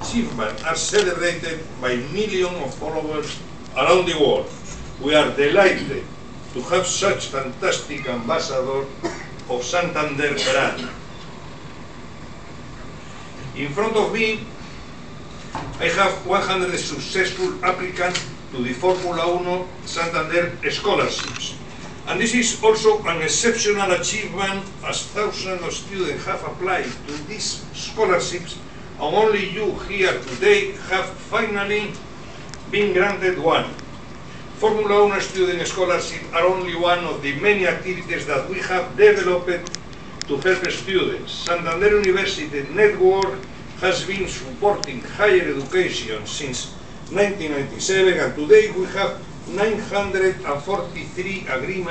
achievements are celebrated by millions of followers around the world. We are delighted to have such fantastic ambassador of Santander brand. In front of me, I have 100 successful applicants to the Formula 1 Santander scholarships. And this is also an exceptional achievement as thousands of students have applied to these scholarships only you here today have finally been granted one. Formula 1 student scholarships are only one of the many activities that we have developed to help students. Santander University Network has been supporting higher education since 1997 and today we have 943 agreements